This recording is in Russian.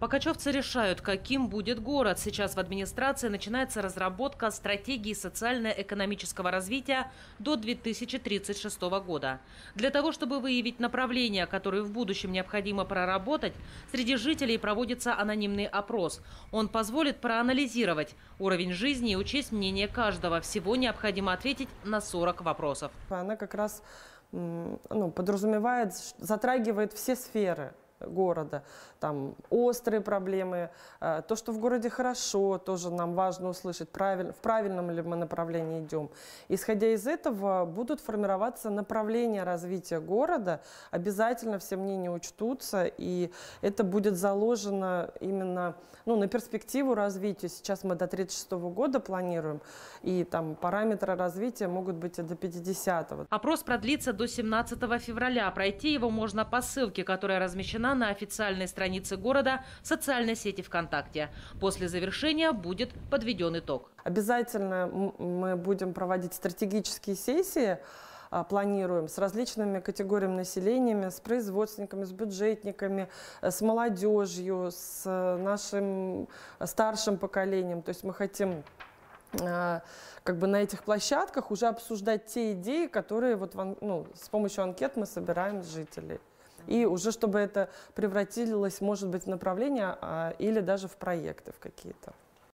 Покачевцы решают, каким будет город. Сейчас в администрации начинается разработка стратегии социально-экономического развития до 2036 года. Для того, чтобы выявить направления, которые в будущем необходимо проработать, среди жителей проводится анонимный опрос. Он позволит проанализировать уровень жизни и учесть мнение каждого. Всего необходимо ответить на 40 вопросов. Она как раз ну, подразумевает, затрагивает все сферы города, там острые проблемы, э, то, что в городе хорошо, тоже нам важно услышать, правиль, в правильном ли мы направлении идем. Исходя из этого будут формироваться направления развития города, обязательно все мнения учтутся, и это будет заложено именно ну, на перспективу развития. Сейчас мы до 1936 года планируем, и там параметры развития могут быть и до 50-го. Опрос продлится до 17 февраля. Пройти его можно по ссылке, которая размещена на официальной странице города в социальной сети ВКонтакте. После завершения будет подведен итог. Обязательно мы будем проводить стратегические сессии, а, планируем с различными категориями населения, с производственниками, с бюджетниками, э, с молодежью, с э, нашим старшим поколением. То есть мы хотим э, как бы на этих площадках уже обсуждать те идеи, которые вот ну, с помощью анкет мы собираем с жителей. И уже чтобы это превратилось, может быть, в направление а, или даже в проекты в какие-то.